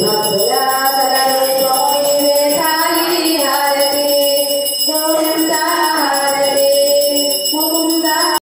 मथुरा सदन स्वामी वे थाली हारती गोविंदा